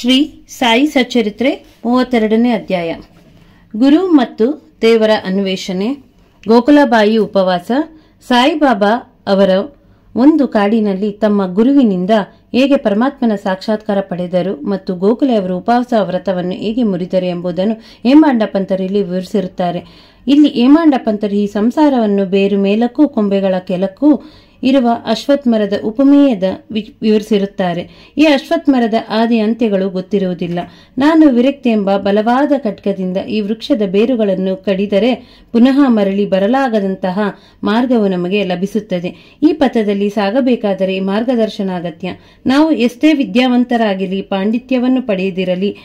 ಶ್ರೀ ಸಾಯಿ ಸಚರಿತ್ರೆ ಮೂವತ್ತೆರಡನೇ ಅಧ್ಯಾಯ. ಗುರು ಮತ್ತು ದೇವರ ಅನ್ವೇಷಣೆ. ಗೋಕುಲಬಾಯಿ ಉಪವಾಸ. ಸಾಯಿಬಾಬಾ ಅವರ ಒಂದು ಕಾಡಿನಲ್ಲಿ ತಮ್ಮ ಗುರುವಿನಿಂದ ಹೇಗೆ ಪರಮಾತ್ಮನ ಸಾಕ್ಷಾತ್ಕಾರ ಪಡೆದರು ಮತ್ತು ಗೋಕುಲ ಅವರು ಉಪವಾಸ ವ್ರತವನ್ನು ಹೇಗೆ ಮುರಿದರು ಎಂಬುದನ್ನು ಹೇಮಾಂಡ ಇಲ್ಲಿ ವಿವರಿಸಿರುತ್ತಾರೆ. ಇಲ್ಲಿ ಹೇಮಾಂಡ ಪಂತರು ಈ ಸಂಸಾರವನ್ನು ಬೇರು ಮೇಲಕ್ಕೂ ಕೊಂಬೆಗಳ ಕೆಳಕ್ಕೂ ಇರುವ ಅಶ್ವತ್ಮರದ ಉಪಮೇಯದ ವಿವರಿಸಿರುತ್ತಾರೆ. ಈ ಅಶ್ವತ್ಮರದ ಆದಿ ಅಂತ್ಯಗಳು ಗೊತ್ತಿರುವುದಿಲ್ಲ. ನಾನು ವಿರಕ್ತಿ ಎಂಬ ಬಲವಾದ ಖಡ್ಗದಿಂದ ಈ ವೃಕ್ಷದ ಬೇರುಗಳನ್ನು ಕಡಿದರೆ ಪುನಃ ಮರಳಿ ಬರಲಾಗದಂತಹ ಮಾರ್ಗವು ನಮಗೆ ಲಭಿಸುತ್ತದೆ. ಈ ಪಥದಲ್ಲಿ ಸಾಗಬೇಕಾದರೆ ಮಾರ್ಗದರ್ಶನ ಅಗತ್ಯ ನಾವು ಎಷ್ಟೇ ವಿದ್ಯಾವಂತರಾಗಿರಲಿ, ಪಾಂಡಿತ್ಯವನ್ನು ಪಡೆಯದಿರಲಿ,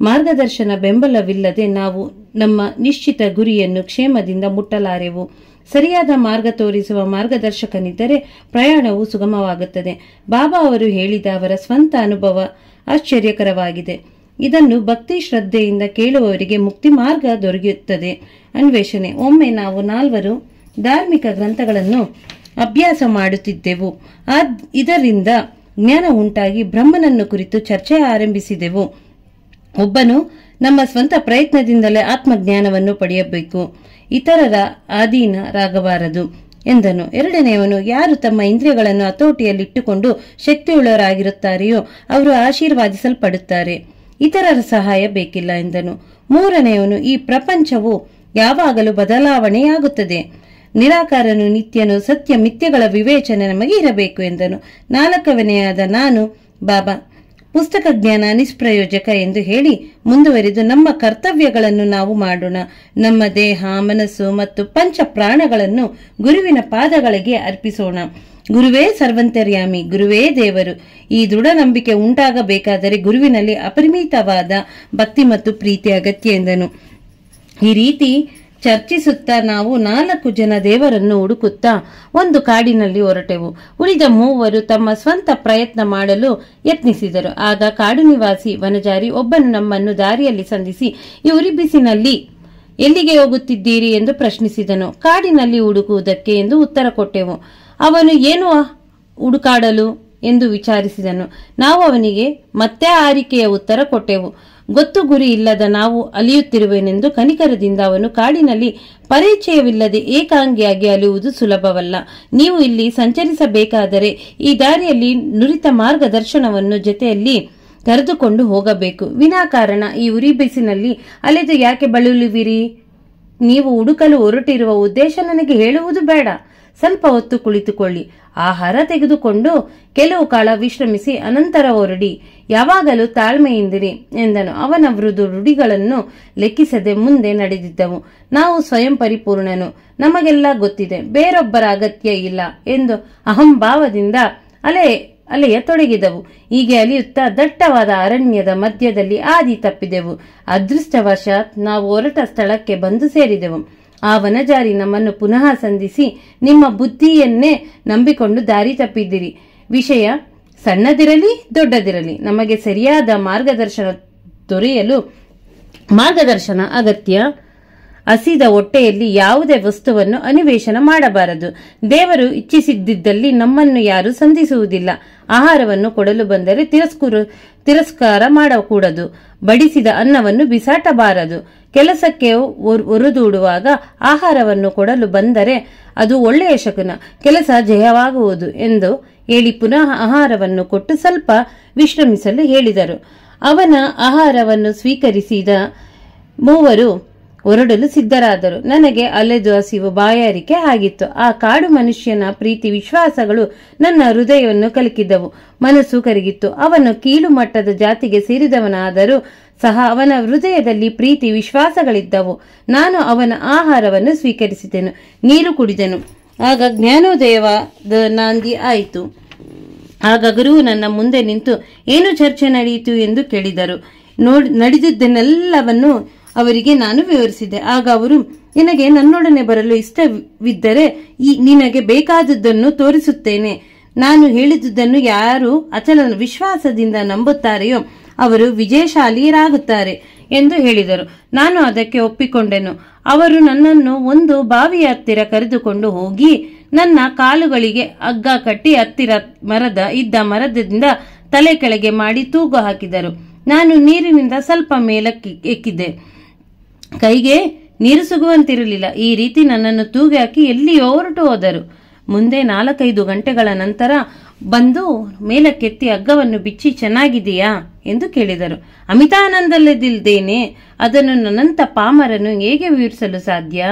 ಮಾರ್ಗದರ್ಶನ ಬೆಂಬಲವಿಲ್ಲದೆ ನಾವು ನಮ್ಮ ನಿಶ್ಚಿತ ಗುರಿಯನ್ನು ಕ್ಷೇಮದಿಂದ ಮುಟ್ಟಲಾರೆವು. ಸರಿಯಾದ ಮಾರ್ಗ ತೋರಿಸುವ ಮಾರ್ಗದರ್ಶಕನಿದ್ದರೆ ಪ್ರಯಾಣವು ಸುಗಮವಾಗುತ್ತದೆ. ಬಾಬಾ ಅವರು ಹೇಳಿದ ಅವರ ಸ್ವಂತ ಅನುಭವ ಆಶ್ಚರ್ಯಕರವಾಗಿದೆ. ಇದನ್ನು ಭಕ್ತಿ ಶ್ರದ್ಧೆಯಿಂದ ಕೇಳುವವರಿಗೆ ಮುಕ್ತಿ ಮಾರ್ಗ ದೊರೆಯುತ್ತದೆ. ಅನ್ವೇಷಣೆ. ಒಮ್ಮೆ ನಾವು ನಾಲ್ವರು ಧಾರ್ಮಿಕ ಗ್ರಂಥಗಳನ್ನು ಅಭ್ಯಾಸ ಮಾಡುತ್ತಿದ್ದೆವು. ಇದರಿಂದ ಜ್ಞಾನ ಉಂಟಾಗಿ ಬ್ರಹ್ಮನನ್ನು ಕುರಿತು ಚರ್ಚೆ ಆರಂಭಿಸಿದೆವು. ಒಬ್ಬನು ನಮ್ಮ ಸ್ವಂತ ಪ್ರಯತ್ನದಿಂದಲೇ ಆತ್ಮಜ್ಞಾನವನ್ನು ಪಡೆಯಬೇಕು. ಇತರರ ಅಧೀನರಾಗಬಾರದು ಎಂದನು. ಎರಡನೆಯವನು, ಯಾರು ತಮ್ಮ ಇಂದ್ರಿಯಗಳನ್ನು ಹತೋಟಿಯಲ್ಲಿಟ್ಟುಕೊಂಡು ಶಕ್ತಿಯುಳ್ಳವರಾಗಿರುತ್ತಾರೆಯೋ ಅವರು ಆಶೀರ್ವಾದಿಸಲ್ಪಡುತ್ತಾರೆ. ಇತರರ ಸಹಾಯ ಬೇಕಿಲ್ಲ ಎಂದನು. ಮೂರನೆಯವನು, ಈ ಪ್ರಪಂಚವು ಯಾವಾಗಲೂ ಬದಲಾವಣೆಯಾಗುತ್ತದೆ. ನಿರಾಕಾರನು ನಿತ್ಯನು ಸತ್ಯ ಮಿಥ್ಯಗಳ ವಿವೇಚನೆ ನಮಗೆ ಇರಬೇಕು ಎಂದನು. ನಾಲ್ಕವನೆಯಾದ ನಾನು, ಬಾಬಾ ಪುಸ್ತಕ ಜ್ಞಾನ ನಿಷ್ಪ್ರಯೋಜಕ ಎಂದು ಹೇಳಿ ಮುಂದುವರಿದು ನಮ್ಮ ಕರ್ತವ್ಯಗಳನ್ನು ನಾವು ಮಾಡೋಣ. ನಮ್ಮ ದೇಹ, ಮನಸ್ಸು ಮತ್ತು ಪಂಚ ಪ್ರಾಣಗಳನ್ನು ಗುರುವಿನ ಪಾದಗಳಿಗೆ ಅರ್ಪಿಸೋಣ. ಗುರುವೇ ಸರ್ವಂತರ್ಯಾಮಿ, ಗುರುವೇ ದೇವರು. ಈ ದೃಢ ನಂಬಿಕೆ ಉಂಟಾಗಬೇಕಾದರೆ ಗುರುವಿನಲ್ಲಿ ಅಪರಿಮಿತವಾದ ಭಕ್ತಿ ಮತ್ತು ಪ್ರೀತಿ ಅಗತ್ಯ ಎಂದನು. ಈ ರೀತಿ ಚರ್ಚಿಸುತ್ತಾ ನಾವು ನಾಲ್ಕು ಜನ ದೇವರನ್ನು ಹುಡುಕುತ್ತಾ ಒಂದು ಕಾಡಿನಲ್ಲಿ ಹೊರಟೆವು. ಉಳಿದ ಮೂವರು ತಮ್ಮ ಸ್ವಂತ ಪ್ರಯತ್ನ ಮಾಡಲು ಯತ್ನಿಸಿದರು. ಆಗ ಕಾಡು ನಿವಾಸಿ ವನಜಾರಿ ಒಬ್ಬನು ನಮ್ಮನ್ನು ದಾರಿಯಲ್ಲಿ ಸಂಧಿಸಿ ಇವರಿ ಬಿಸಿನಲ್ಲಿ ಎಲ್ಲಿಗೆ ಹೋಗುತ್ತಿದ್ದೀರಿ? ಎಂದು ಪ್ರಶ್ನಿಸಿದನು. ಕಾಡಿನಲ್ಲಿ ಹುಡುಕುವುದಕ್ಕೆ ಎಂದು ಉತ್ತರ ಕೊಟ್ಟೆವು. ಅವನು ಏನು ಹುಡುಕಾಡಲು? ಎಂದು ವಿಚಾರಿಸಿದನು. ನಾವು ಅವನಿಗೆ, ಮತ್ತೆ ಆರಿಕೆಯ ಉತ್ತರ ಕೊಟ್ಟೆವು. ಗೊತ್ತು ಗುರಿ ಇಲ್ಲದ ನಾವು ಅಲಿಯುತ್ತಿರುವೆನೆಂದು ಕನಿಕರದಿಂದ ಅವನು ಕಾಡಿನಲ್ಲಿ ಪರಿಚಯವಿಲ್ಲದೆ ಏಕಾಂಗಿಯಾಗಿ ಅಲಿಯುವುದು ಸುಲಭವಲ್ಲ. ನೀವು ಇಲ್ಲಿ ಸಂಚರಿಸಬೇಕಾದರೆ ಈ ದಾರಿಯಲ್ಲಿ ನುರಿತ ಮಾರ್ಗದರ್ಶನವನ್ನು ಜೊತೆಯಲ್ಲಿ ಕರೆದುಕೊಂಡು ಹೋಗಬೇಕು. ವಿನಾಕಾರಣ ಈ ಉರಿ ಬಿಸಿನಲ್ಲಿ ಅಲೆದು ಯಾಕೆ ಬಳಲುವಿರಿ? ನೀವು ಹುಡುಕಲು ಹೊರಟಿರುವ ಉದ್ದೇಶ ನನಗೆ ಹೇಳುವುದು ಬೇಡ. ಸ್ವಲ್ಪ ಹೊತ್ತು ಕುಳಿತುಕೊಳ್ಳಿ. ಆಹಾರ ತೆಗೆದುಕೊಂಡು ಕೆಲವು ಕಾಲ ವಿಶ್ರಮಿಸಿ ಅನಂತರ ಹೊರಡಿ. ಯಾವಾಗಲೂ ತಾಳ್ಮೆಯಿಂದಿರಿ ಎಂದನು. ಅವನ ಮೃದು ರುಡಿಗಳನ್ನು ಲೆಕ್ಕಿಸದೆ ಮುಂದೆ ನಡೆದಿದ್ದವು. ನಾವು ಸ್ವಯಂ ಪರಿಪೂರ್ಣನು. ನಮಗೆಲ್ಲ ಗೊತ್ತಿದೆ. ಬೇರೊಬ್ಬರ ಅಗತ್ಯ ಇಲ್ಲ ಎಂದು ಅಹಂಭಾವದಿಂದ ಅಲೆ, ಅಲೆಯ ತೊಡಗಿದವು. ಹೀಗೆ ಅಲಿಯುತ್ತಾ ದಟ್ಟವಾದ ಅರಣ್ಯದ ಮಧ್ಯದಲ್ಲಿ ಆದಿ ತಪ್ಪಿದೆವು. ಅದೃಷ್ಟವಶಾತ್ ನಾವು ಹೊರಟ ಸ್ಥಳಕ್ಕೆ ಬಂದು ಸೇರಿದೆವು. ಆ ವನಜಾರಿ ನಮ್ಮನ್ನು ಪುನಃ ಸಂಧಿಸಿ ನಿಮ್ಮ ಬುದ್ಧಿಯನ್ನೇ ನಂಬಿಕೊಂಡು ದಾರಿ ತಪ್ಪಿದ್ದೀರಿ. ವಿಷಯ, ಸಣ್ಣದಿರಲಿ, ದೊಡ್ಡದಿರಲಿ, ನಮಗೆ ಸರಿಯಾದ ಮಾರ್ಗದರ್ಶನ ದೊರೆಯಲು ಮಾರ್ಗದರ್ಶನ ಅಗತ್ಯ. ಹಸಿದ ಹೊಟ್ಟೆಯಲ್ಲಿ ಯಾವುದೇ ವಸ್ತುವನ್ನು ಅನಿವೇಶನ ಮಾಡಬಾರದು. ದೇವರು ಇಚ್ಛಿಸಿದ್ದಲ್ಲಿ ನಮ್ಮನ್ನು ಯಾರು ಸಂಧಿಸುವುದಿಲ್ಲ. ಆಹಾರವನ್ನು ಕೊಡಲು ಬಂದರೆ ತಿರಸ್ಕುರು ತಿರಸ್ಕಾರ ಮಾಡಕೂಡದು. ಬಡಿಸಿದ ಅನ್ನವನ್ನು ಬಿಸಾಟಬಾರದು. ಕೆಲಸಕ್ಕೆ ಒರ್- ಒರದೂಡುವಾಗ ಆಹಾರವನ್ನು ಕೊಡಲು ಬಂದರೆ ಅದು ಒಳ್ಳೆಯ ಶಕುನ. ಕೆಲಸ ಜಯವಾಗುವುದು ಎಂದು ಹೇಳಿ ಪುನಃ ಆಹಾರವನ್ನು ಕೊಟ್ಟು ಸ್ವಲ್ಪ ವಿಶ್ರಮಿಸಲು ಹೇಳಿದರು. ಅವನ ಆಹಾರವನ್ನು ಸ್ವೀಕರಿಸಿದ ಮೂವರು ಹೊರಡಲು ಸಿದ್ಧರಾದರು. ನನಗೆ ಅಲೆದು ಹಸಿವು ಬಾಯಾರಿಕೆ ಆಗಿತ್ತು. ಆ ಕಾಡು ಮನುಷ್ಯನ ಪ್ರೀತಿ ವಿಶ್ವಾಸಗಳು ನನ್ನ ಹೃದಯವನ್ನು ಕಲಕಿದ್ದವು. ಮನಸ್ಸು ಕರಗಿತ್ತು. ಅವನು ಕೀಳು ಮಟ್ಟದ ಜಾತಿಗೆ ಸೇರಿದವನಾದರೂ ಸಹ ಅವನ ಹೃದಯದಲ್ಲಿ ಪ್ರೀತಿ ವಿಶ್ವಾಸಗಳಿದ್ದವು. ನಾನು ಅವನ ಆಹಾರವನ್ನು ಸ್ವೀಕರಿಸಿದೆನು. ನೀರು ಕುಡಿದೆನು. ಆಗ ಜ್ಞಾನೋದಯವಾದ ನಾಂದಿ ಆಯಿತು. ಆಗ ಗುರು ನನ್ನ ಮುಂದೆ ನಿಂತು, ಏನು ಚರ್ಚೆ ನಡೆಯಿತು? ಎಂದು ಕೇಳಿದರು. ನೋಡ್ ನಡೆದಿದ್ದನ್ನೆಲ್ಲವನ್ನು ಅವರಿಗೆ ನಾನು ವಿವರಿಸಿದೆ ಆಗ ಅವರು, ನಿನಗೆ ನನ್ನೊಡನೆ ಬರಲು ಇಷ್ಟವಿದ್ದರೆ ಈ ನಿನಗೆ ಬೇಕಾದದ್ದನ್ನು ತೋರಿಸುತ್ತೇನೆ. ನಾನು ಹೇಳಿದುದನ್ನು ಯಾರು ಅಚಲ ವಿಶ್ವಾಸದಿಂದ ನಂಬುತ್ತಾರೆಯೋ ಅವರು ವಿಜಯಶಾಲಿಯರಾಗುತ್ತಾರೆ ಎಂದು ಹೇಳಿದರು. ನಾನು ಅದಕ್ಕೆ ಒಪ್ಪಿಕೊಂಡೆನು. ಅವರು ನನ್ನನ್ನು ಒಂದು ಬಾವಿಯ ಹತ್ತಿರ ಕರೆದುಕೊಂಡು ಹೋಗಿ ನನ್ನ ಕಾಲುಗಳಿಗೆ ಹಗ್ಗ ಕಟ್ಟಿ ಹತ್ತಿರ ಮರದ, ಇದ್ದ ಮರದಿಂದ ತಲೆ ಕೆಳಗೆ ಮಾಡಿ ತೂಗು ಹಾಕಿದರು. ನಾನು ನೀರಿನಿಂದ ಸ್ವಲ್ಪ ಮೇಲಕ್ಕೆ ಎಕ್ಕಿದ್ದೆ. ಕೈಗೆ ನೀರು ಸಿಗುವಂತಿರಲಿಲ್ಲ. ಈ ರೀತಿ ನನ್ನನ್ನು ತೂಗಿ ಹಾಕಿ ಎಲ್ಲಿಯೋ ಹೊರಟು ಹೋದರು. ಮುಂದೆ ನಾಲ್ಕೈದು ಗಂಟೆಗಳ ನಂತರ ಬಂದು ಮೇಲಕ್ಕೆತ್ತಿ ಹಗ್ಗವನ್ನು ಬಿಚ್ಚಿ ಚೆನ್ನಾಗಿದೆಯಾ ಎಂದು ಕೇಳಿದರು. ಅಮಿತಾನಂದಲ್ಲದಿಲ್ದೇನೆ ಅದನ್ನು ನನ್ನಂತ ಪಾಮರನ್ನು ಹೇಗೆ ವಿವರಿಸಲು ಸಾಧ್ಯ?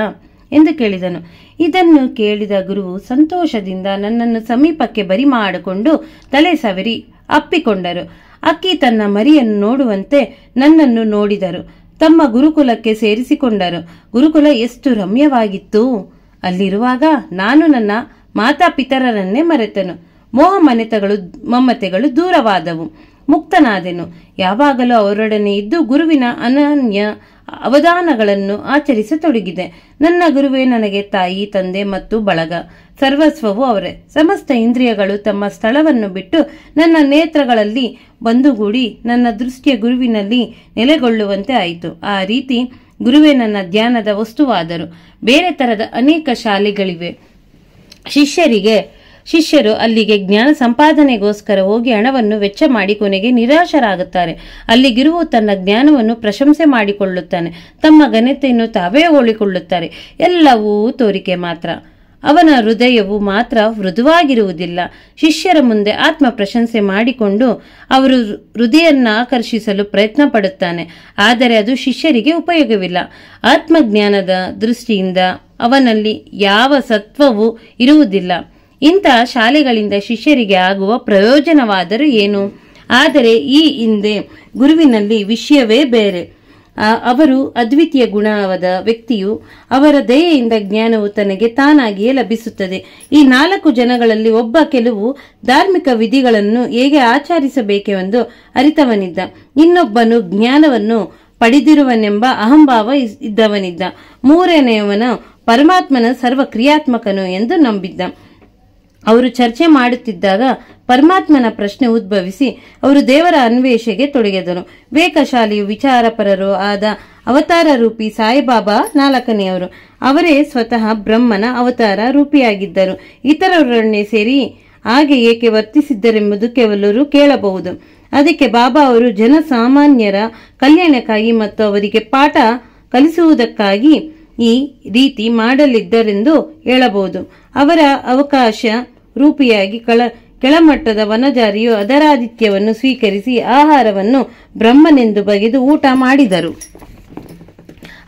ಎಂದು ಕೇಳಿದನು. ಇದನ್ನು ಕೇಳಿದ ಗುರುವು ಸಂತೋಷದಿಂದ ನನ್ನನ್ನು ಸಮೀಪಕ್ಕೆ ಬರಿ ಮಾಡಿಕೊಂಡು ತಲೆ ಸವರಿ ಅಪ್ಪಿಕೊಂಡರು. ಅಕ್ಕಿ ತನ್ನ ಮರಿಯನ್ನು ನೋಡುವಂತೆ ನನ್ನನ್ನು ನೋಡಿದರು. ತಮ್ಮ ಗುರುಕುಲಕ್ಕೆ ಸೇರಿಸಿಕೊಂಡರು. ಗುರುಕುಲ ಎಷ್ಟು ರಮ್ಯವಾಗಿತ್ತು. ಅಲ್ಲಿರುವಾಗ ನಾನು ನನ್ನ ಮಾತಾಪಿತರರನ್ನೇ ಮರೆತನು. ಮೋಹ ಮನೆತಗಳು ಮಮತೆಗಳು ದೂರವಾದವು. ಮುಕ್ತನಾದೆನು. ಯಾವಾಗಲೂ ಅವರೊಡನೆ ಇದ್ದು ಗುರುವಿನ ಅನನ್ಯ ಅವಧಾನಗಳನ್ನು ಆಚರಿಸತೊಡಗಿದೆ. ನನ್ನ ಗುರುವೇ ನನಗೆ ತಾಯಿ, ತಂದೆ ಮತ್ತು ಬಳಗ. ಸರ್ವಸ್ವವು ಅವರೇ. ಸಮಸ್ತ ಇಂದ್ರಿಯಗಳು ತಮ್ಮ ಸ್ಥಳವನ್ನು ಬಿಟ್ಟು ನನ್ನ ನೇತ್ರಗಳಲ್ಲಿ ಬಂದುಗೂಡಿ ನನ್ನ ದೃಷ್ಟಿಯ ಗುರುವಿನಲ್ಲಿ ನೆಲೆಗೊಳ್ಳುವಂತೆ ಆಯಿತು. ಆ ರೀತಿ ಗುರುವೇ ನನ್ನ ಧ್ಯಾನದ ವಸ್ತುವಾದರು. ಬೇರೆ ತರದ ಅನೇಕ ಶಾಲೆಗಳಿವೆ. ಶಿಷ್ಯರಿಗೆ ಶಿಷ್ಯರು ಅಲ್ಲಿಗೆ ಜ್ಞಾನ ಸಂಪಾದನೆಗೋಸ್ಕರ ಹೋಗಿ ಹಣವನ್ನು ವೆಚ್ಚ ಮಾಡಿ ಕೊನೆಗೆ ನಿರಾಶರಾಗುತ್ತಾರೆ. ಅಲ್ಲಿ ಗುರುವು ತನ್ನ ಜ್ಞಾನವನ್ನು ಪ್ರಶಂಸೆ ಮಾಡಿಕೊಳ್ಳುತ್ತಾನೆ. ತಮ್ಮ ಘನತೆಯನ್ನು ತಾವೇ ಹೋಳಿಕೊಳ್ಳುತ್ತಾರೆ ಎಲ್ಲವೂ ತೋರಿಕೆ ಮಾತ್ರ. ಅವನ ಹೃದಯವು ಮಾತ್ರ ಮೃದುವಾಗಿರುವುದಿಲ್ಲ. ಶಿಷ್ಯರ ಮುಂದೆ ಆತ್ಮ ಪ್ರಶಂಸೆ ಮಾಡಿಕೊಂಡು ಅವರು ಹೃದಯನ್ನ ಆಕರ್ಷಿಸಲು ಪ್ರಯತ್ನ ಪಡುತ್ತಾನೆ ಆದರೆ ಅದು ಶಿಷ್ಯರಿಗೆ ಉಪಯೋಗವಿಲ್ಲ. ಆತ್ಮಜ್ಞಾನದ ದೃಷ್ಟಿಯಿಂದ ಅವನಲ್ಲಿ ಯಾವ ಸತ್ವವೂ ಇರುವುದಿಲ್ಲ. ಇಂತಹ ಶಾಲೆಗಳಿಂದ ಶಿಷ್ಯರಿಗೆ ಆಗುವ ಪ್ರಯೋಜನವಾದರೂ ಏನು? ಆದರೆ ಈ ಹಿಂದೆ ಗುರುವಿನಲ್ಲಿ ವಿಷಯವೇ ಬೇರೆ. ಅವರು ಅದ್ವಿತೀಯ ಗುಣವಾದ ವ್ಯಕ್ತಿಯು ಅವರ ದಯೆಯಿಂದ ಜ್ಞಾನವು ತನಗೆ ತಾನಾಗಿಯೇ ಲಭಿಸುತ್ತದೆ. ಈ ನಾಲ್ಕು ಜನಗಳಲ್ಲಿ ಒಬ್ಬ ಕೆಲವು ಧಾರ್ಮಿಕ ವಿಧಿಗಳನ್ನು ಹೇಗೆ ಆಚರಿಸಬೇಕೆಂದು ಅರಿತವನಿದ್ದ. ಇನ್ನೊಬ್ಬನು ಜ್ಞಾನವನ್ನು ಪಡೆದಿರುವನೆಂಬ ಅಹಂಭಾವ ಇದ್ದವನಿದ್ದ. ಮೂರನೆಯವನು ಪರಮಾತ್ಮನ ಸರ್ವ ಕ್ರಿಯಾತ್ಮಕನು ಎಂದು ನಂಬಿದ್ದ. ಅವರು ಚರ್ಚೆ ಮಾಡುತ್ತಿದ್ದಾಗ ಪರಮಾತ್ಮನ ಪ್ರಶ್ನೆ ಉದ್ಭವಿಸಿ ಅವರು ದೇವರ ಅನ್ವೇಷೆಗೆ ತೊಡಗಿದರು. ವೇಕಶಾಲಿಯು ವಿಚಾರಪರರು ಆದ ಅವತಾರ ರೂಪಿ ಸಾಯಿಬಾಬಾ ನಾಲ್ಕನೆಯವರು. ಅವರೇ ಸ್ವತಃ ಬ್ರಹ್ಮನ ಅವತಾರ ರೂಪಿಯಾಗಿದ್ದರು. ಇತರರನ್ನೇ ಸೇರಿ ಹಾಗೆ ಏಕೆ ವರ್ತಿಸಿದ್ದರೆಂಬುದು ಕೆಲವರು ಕೇಳಬಹುದು. ಅದಕ್ಕೆ ಬಾಬಾ ಅವರು ಜನಸಾಮಾನ್ಯರ ಕಲ್ಯಾಣಕ್ಕಾಗಿ ಮತ್ತು ಅವರಿಗೆ ಪಾಠ ಕಲಿಸುವುದಕ್ಕಾಗಿ ಈ ರೀತಿ ಮಾಡಲಿದ್ದರೆಂದು ಹೇಳಬಹುದು. ಅವರ ಅವಕಾಶ ರೂಪಿಯಾಗಿ ಕಳ, ಕೆಳಮಟ್ಟದ ವನಜಾರಿಯು ಅದರಾದಿತ್ಯವನ್ನು ಸ್ವೀಕರಿಸಿ ಆಹಾರವನ್ನು ಬ್ರಹ್ಮನೆಂದು ಬಗೆದು ಊಟ ಮಾಡಿದರು.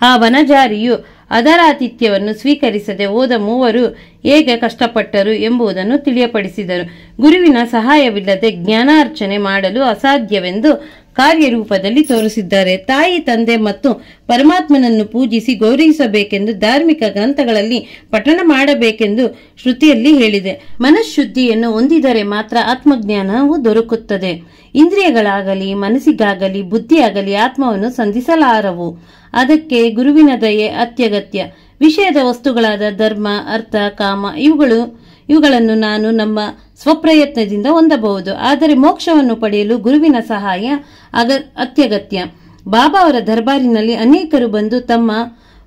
ಆ ವನಜಾರಿಯು ಅದರಾತಿಥ್ಯವನ್ನು ಸ್ವೀಕರಿಸದೆ ಹೋದ ಮೂವರು ಹೇಗೆ ಕಷ್ಟಪಟ್ಟರು ಎಂಬುದನ್ನು ತಿಳಿಯಪಡಿಸಿದರು. ಗುರುವಿನ ಸಹಾಯವಿಲ್ಲದೆ ಜ್ಞಾನಾರ್ಚನೆ ಮಾಡಲು ಅಸಾಧ್ಯವೆಂದು ಕಾರ್ಯರೂಪದಲ್ಲಿ ತೋರಿಸಿದ್ದಾರೆ. ತಾಯಿ, ತಂದೆ ಮತ್ತು ಪರಮಾತ್ಮನನ್ನು ಪೂಜಿಸಿ ಗೌರವಿಸಬೇಕೆಂದು ಧಾರ್ಮಿಕ ಗ್ರಂಥಗಳಲ್ಲಿ ಪಠಣ ಮಾಡಬೇಕೆಂದು ಶ್ರುತಿಯಲ್ಲಿ ಹೇಳಿದೆ. ಮನಃಶುದ್ಧಿಯನ್ನು ಹೊಂದಿದರೆ ಮಾತ್ರ ಆತ್ಮಜ್ಞಾನವು ದೊರಕುತ್ತದೆ. ಇಂದ್ರಿಯಗಳಾಗಲಿ, ಮನಸ್ಸಿಗಾಗಲಿ, ಬುದ್ಧಿಯಾಗಲಿ ಆತ್ಮವನ್ನು ಸಂಧಿಸಲಾರವು. ಅದಕ್ಕೆ ಗುರುವಿನ ದಯೆ ಅತ್ಯಗತ್ಯ. ವಿಷಯದ ವಸ್ತುಗಳಾದ ಧರ್ಮ, ಅರ್ಥ, ಕಾಮ ಇವುಗಳು ಇವುಗಳನ್ನು ನಾನು ನಮ್ಮ ಸ್ವಪ್ರಯತ್ನದಿಂದ ಹೊಂದಬಹುದು. ಆದರೆ ಮೋಕ್ಷವನ್ನು ಪಡೆಯಲು ಗುರುವಿನ ಸಹಾಯ ಅಗ, ಅತ್ಯಗತ್ಯ. ಬಾಬಾ ಅವರ ದರ್ಬಾರಿನಲ್ಲಿ ಅನೇಕರು ಬಂದು ತಮ್ಮ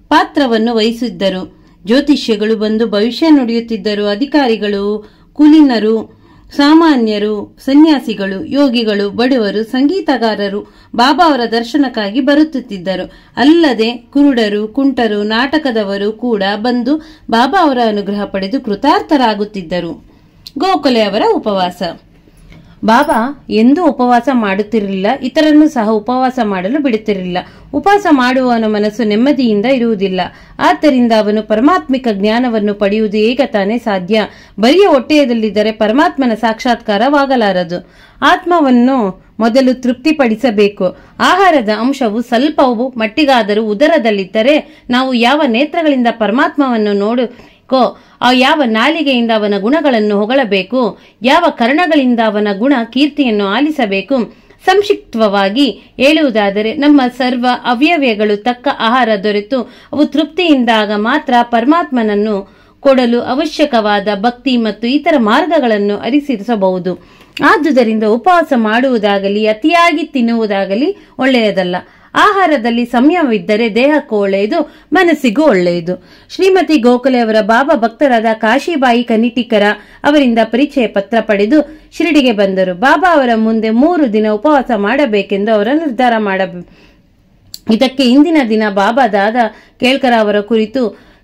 ಪಾತ್ರವನ್ನು ವಹಿಸಿದ್ದರು. ಜ್ಯೋತಿಷ್ಯಗಳು ಬಂದು ಭವಿಷ್ಯ ನುಡಿಯುತ್ತಿದ್ದರು. ಅಧಿಕಾರಿಗಳು, ಕುಲೀನರು ಸಾಮಾನ್ಯರು, ಸನ್ಯಾಸಿಗಳು, ಯೋಗಿಗಳು, ಬಡವರು, ಸಂಗೀತಗಾರರು, ಬಾಬಾ ಅವರ ದರ್ಶನಕ್ಕಾಗಿ ಬರುತ್ತಿದ್ದರು. ಅಲ್ಲದೆ ಕುರುಡರು, ಕುಂಟರು, ನಾಟಕದವರು ಕೂಡ ಬಂದು ಬಾಬಾ ಅವರ ಅನುಗ್ರಹ ಪಡೆದು ಕೃತಾರ್ಥರಾಗುತ್ತಿದ್ದರು. ಗೋಖಲೆ ಅವರ ಉಪವಾಸ. ಬಾಬಾ, ಎಂದೂ ಉಪವಾಸ ಮಾಡುತ್ತಿರಲಿಲ್ಲ ಇತರನ್ನು ಸಹ ಉಪವಾಸ ಮಾಡಲು ಬಿಡುತ್ತಿರಲಿಲ್ಲ. ಉಪವಾಸ ಮಾಡುವವನ ಮನಸ್ಸು ನೆಮ್ಮದಿಯಿಂದ ಇರುವುದಿಲ್ಲ. ಆದ್ದರಿಂದ ಅವನು ಪರಮಾತ್ಮಿಕ ಜ್ಞಾನವನ್ನು ಪಡೆಯುವುದು ಹೇಗ ತಾನೇ ಸಾಧ್ಯ. ಬರಿಯ ಹೊಟ್ಟೆಯದಲ್ಲಿದ್ದರೆ ಪರಮಾತ್ಮನ ಸಾಕ್ಷಾತ್ಕಾರವಾಗಲಾರದು. ಆತ್ಮವನ್ನು ಮೊದಲು ತೃಪ್ತಿಪಡಿಸಬೇಕು. ಆಹಾರದ ಅಂಶವು ಸ್ವಲ್ಪವು ಮಟ್ಟಿಗಾದರೂ ಉದರದಲ್ಲಿದ್ದರೆ ನಾವು ಯಾವ ನೇತ್ರಗಳಿಂದ ಪರಮಾತ್ಮವನ್ನು ನೋಡು ಕೋ ಆ ಯಾವ ನಾಲಿಗೆಯಿಂದ ಅವನ ಗುಣಗಳನ್ನು ಹೊಗಳಬೇಕು, ಯಾವ ಕರ್ಣಗಳಿಂದ ಅವನ ಗುಣ ಕೀರ್ತಿಯನ್ನು ಆಲಿಸಬೇಕು, ಸಂಕ್ಷಿಪ್ತವಾಗಿ ಹೇಳುವುದಾದರೆ, ನಮ್ಮ ಸರ್ವ ಅವ್ಯವಯಗಳು ತಕ್ಕ ಆಹಾರ ದೊರೆತು, ಅವು ತೃಪ್ತಿಯಿಂದಾಗ ಮಾತ್ರ ಪರಮಾತ್ಮನನ್ನು ಕೊಡಲು ಅವಶ್ಯಕವಾದ ಭಕ್ತಿ ಮತ್ತು ಇತರ ಮಾರ್ಗಗಳನ್ನು ಅರಿಸಿರಿಸಬಹುದು. ಆದುದರಿಂದ ಉಪವಾಸ ಮಾಡುವುದಾಗಲಿ, ಅತಿಯಾಗಿ ತಿನ್ನುವುದಾಗಲಿ ಒಳ್ಳೆಯದಲ್ಲ. ಆಹಾರದಲ್ಲಿ ಸಂಯಮವಿದ್ದರೆ ದೇಹಕ್ಕೂ ಒಳ್ಳೆಯದು ಮನಸ್ಸಿಗೂ ಒಳ್ಳೆಯದು. ಶ್ರೀಮತಿ ಗೋಖಲೆ ಅವರ ಬಾಬಾ ಭಕ್ತರಾದ ಕಾಶಿಬಾಯಿ ಕನಿಟಿಕರ ಅವರಿಂದ ಪರಿಚಯ ಪತ್ರ ಪಡೆದು ಶಿರಡಿಗೆ ಬಂದರು. ಬಾಬಾ ಅವರ ಮುಂದೆ ಮೂರು ದಿನ ಉಪವಾಸ ಮಾಡಬೇಕೆಂದು ಅವರ ನಿರ್ಧಾರ ಮಾಡ, ಇದಕ್ಕೆ ಇಂದಿನ ದಿನ ಬಾಬಾ ದಾದ ಕೇಳ್ಕರ ಅವರ ಕುರಿತು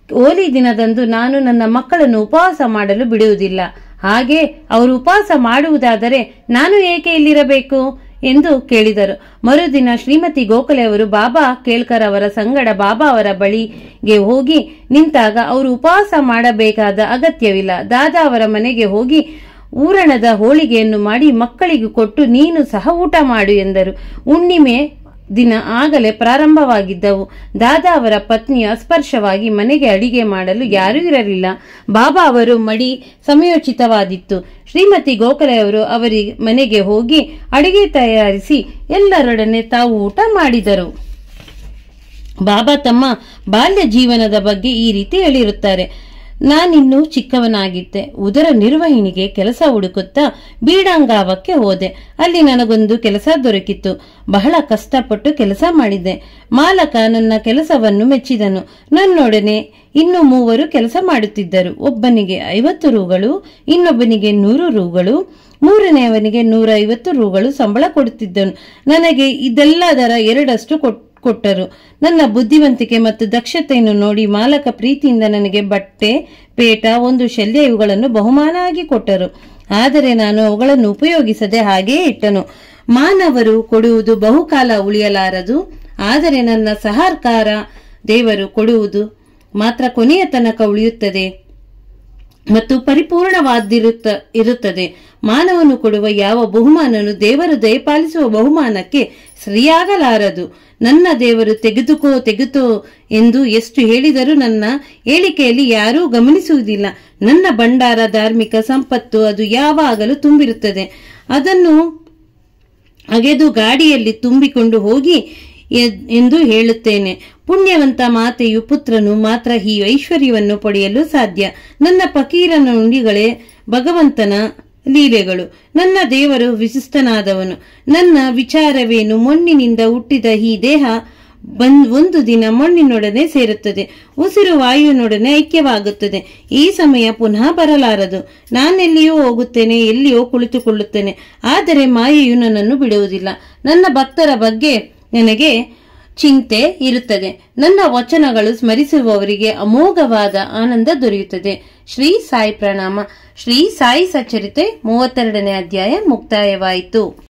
ಹೋಲಿ ದಿನದಂದು ನಾನು ನನ್ನ ಮಕ್ಕಳನ್ನು ಉಪವಾಸ ಮಾಡಲು ಬಿಡುವುದಿಲ್ಲ. ಹಾಗೆ ಅವರು ಉಪವಾಸ ಮಾಡುವುದಾದರೆ ನಾನು ಏಕೆ ಇಲ್ಲಿರಬೇಕು? ಎಂದು ಕೇಳಿದರು. ಮರುದಿನ ಶ್ರೀಮತಿ ಗೋಖಲೆ ಅವರು ಬಾಬಾ ಕೇಳ್ಕರ್ ಅವರ ಸಂಗಡ ಬಾಬಾ ಅವರ ಬಳಿಗೆ ಹೋಗಿ ನಿಂತಾಗ ಅವರು ಉಪವಾಸ ಮಾಡಬೇಕಾದ ಅಗತ್ಯವಿಲ್ಲ. ದಾದಾ ಅವರ ಮನೆಗೆ ಹೋಗಿ ಊರಣದ ಹೋಳಿಗೆಯನ್ನು ಮಾಡಿ ಮಕ್ಕಳಿಗೆ ಕೊಟ್ಟು ನೀನು ಸಹ ಊಟ ಮಾಡು ಎಂದರು. ಹುಣ್ಣಿಮೆ ದಿನ ಆಗಲೇ ಪ್ರಾರಂಭವಾಗಿದ್ದವು. ದಾದಾ ಅವರ ಪತ್ನಿಯ ಸ್ಪರ್ಶವಾಗಿ ಮನೆಗೆ ಅಡಿಗೆ ಮಾಡಲು ಯಾರೂ ಇರಲಿಲ್ಲ. ಬಾಬಾ ಅವರು ಮಡಿ ಸಮಯೋಚಿತವಾದಿತ್ತು ಶ್ರೀಮತಿ ಗೋಖಲೆ ಅವರು ಅವರಿ ಮನೆಗೆ ಹೋಗಿ ಅಡಿಗೆ ತಯಾರಿಸಿ ಎಲ್ಲರೊಡನೆ ತಾವು ಊಟ ಮಾಡಿದರು. ಬಾಬಾ ತಮ್ಮ ಬಾಲ್ಯ ಜೀವನದ ಬಗ್ಗೆ ಈ ರೀತಿ ಹೇಳಿರುತ್ತಾರೆ. ನಾನಿನ್ನೂ ಚಿಕ್ಕವನಾಗಿದ್ದೆ. ಉದರ ನಿರ್ವಹಣೆಗೆ ಕೆಲಸ ಹುಡುಕುತ್ತಾ ಬೀಡಾಂಗಾವಕ್ಕೆ ಹೋದೆ. ಅಲ್ಲಿ ನನಗೊಂದು ಕೆಲಸ ದೊರಕಿತ್ತು. ಬಹಳ ಕಷ್ಟಪಟ್ಟು ಕೆಲಸ ಮಾಡಿದ್ದೆ ಮಾಲಕ ನನ್ನ ಕೆಲಸವನ್ನು ಮೆಚ್ಚಿದನು. ನನ್ನೊಡನೆ ಇನ್ನು ಮೂವರು ಕೆಲಸ ಮಾಡುತ್ತಿದ್ದರು. ಒಬ್ಬನಿಗೆ ಐವತ್ತು ರೂಗಳು, ಇನ್ನೊಬ್ಬನಿಗೆ ನೂರು ರೂಗಳು, ಮೂರನೆಯವನಿಗೆ ನೂರ ಐವತ್ತು ರೂಗಳು ಸಂಬಳ ಕೊಡುತ್ತಿದ್ದನು. ನನಗೆ ಇದೆಲ್ಲದರ ಎರಡಷ್ಟು ಕೊಟ್ಟು ಕೊಟ್ಟರು. ನನ್ನ ಬುದ್ಧಿವಂತಿಕೆ ಮತ್ತು ದಕ್ಷತೆಯನ್ನು ನೋಡಿ ಮಾಲಕ ಪ್ರೀತಿಯಿಂದ ನನಗೆ ಬಟ್ಟೆ, ಪೇಟ, ಒಂದು ಶಲ್ಯ ಇವುಗಳನ್ನು ಬಹುಮಾನ ಆಗಿ ಕೊಟ್ಟರು. ಆದರೆ ನಾನು ಅವುಗಳನ್ನು ಉಪಯೋಗಿಸದೆ ಹಾಗೆಯೇ ಇಟ್ಟನು. ಮಾನವರು ಕೊಡುವುದು ಬಹುಕಾಲ ಉಳಿಯಲಾರದು, ಆದರೆ ನನ್ನ ಸಹಕಾರ ದೇವರು ಕೊಡುವುದು ಮಾತ್ರ ಕೊನೆಯ ತನಕ ಉಳಿಯುತ್ತದೆ. ಮತ್ತು ಪರಿಪೂರ್ಣವಾದಿರುತ್ತ, ಇರುತ್ತದೆ. ಮಾನವನು ಕೊಡುವ ಯಾವ ಬಹುಮಾನನು ದೇವರು ದಯಪಾಲಿಸುವ ಬಹುಮಾನಕ್ಕೆ ಸರಿಯಾಗಲಾರದು. ನನ್ನ ದೇವರು ತೆಗೆದುಕೋ, ತೆಗೆತೋ ಎಂದು ಎಷ್ಟು ಹೇಳಿದರೂ ನನ್ನ ಹೇಳಿಕೆಯಲ್ಲಿ ಯಾರೂ ಗಮನಿಸುವುದಿಲ್ಲ. ನನ್ನ ಭಂಡಾರ ಧಾರ್ಮಿಕ ಸಂಪತ್ತು ಅದು ಯಾವಾಗಲೂ ತುಂಬಿರುತ್ತದೆ. ಅದನ್ನು ಅಗೆದು ಗಾಡಿಯಲ್ಲಿ ತುಂಬಿಕೊಂಡು ಹೋಗಿ ಎಂದು ಹೇಳುತ್ತೇನೆ. ಪುಣ್ಯವಂತ ಮಾತೆಯು ಪುತ್ರನು ಮಾತ್ರ ಈ ಐಶ್ವರ್ಯವನ್ನು ಪಡೆಯಲು ಸಾಧ್ಯ. ನನ್ನ ಫಕೀರನ ನುಡಿಗಳೇ ಭಗವಂತನ ಲೀಲೆಗಳು. ನನ್ನ ದೇವರು ವಿಶಿಷ್ಟನಾದವನು. ನನ್ನ ವಿಚಾರವೇನು? ಮಣ್ಣಿನಿಂದ ಹುಟ್ಟಿದ ಈ ದೇಹ ಬಂದ್ ಒಂದು ದಿನ ಮಣ್ಣಿನೊಡನೆ ಸೇರುತ್ತದೆ. ಉಸಿರು ವಾಯುವಿನೊಡನೆ ಐಕ್ಯವಾಗುತ್ತದೆ. ಈ ಸಮಯ ಪುನಃ ಬರಲಾರದು. ನಾನೆಲ್ಲಿಯೋ ಹೋಗುತ್ತೇನೆ, ಎಲ್ಲಿಯೋ ಕುಳಿತುಕೊಳ್ಳುತ್ತೇನೆ. ಆದರೆ ಮಾಯೆಯು ನನ್ನನ್ನು ಬಿಡುವುದಿಲ್ಲ. ನನ್ನ ಭಕ್ತರ ಬಗ್ಗೆ ನನಗೆ ಚಿಂತೆ ಇರುತ್ತದೆ. ನನ್ನ ವಚನಗಳು ಸ್ಮರಿಸುವವರಿಗೆ ಅಮೋಘವಾದ ಆನಂದ ದೊರೆಯುತ್ತದೆ. ಶ್ರೀ ಸಾಯಿ ಪ್ರಣಾಮ. ಶ್ರೀ ಸಾಯಿ ಸಚ್ಚರಿತೆ, ಮೂವತ್ತೆರಡನೇ ಅಧ್ಯಾಯ ಮುಕ್ತಾಯವಾಯಿತು.